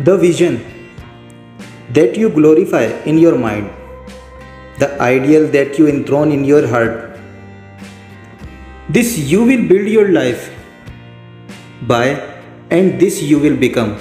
the vision that you glorify in your mind, the ideal that you enthrone in your heart. This you will build your life by, and this you will become.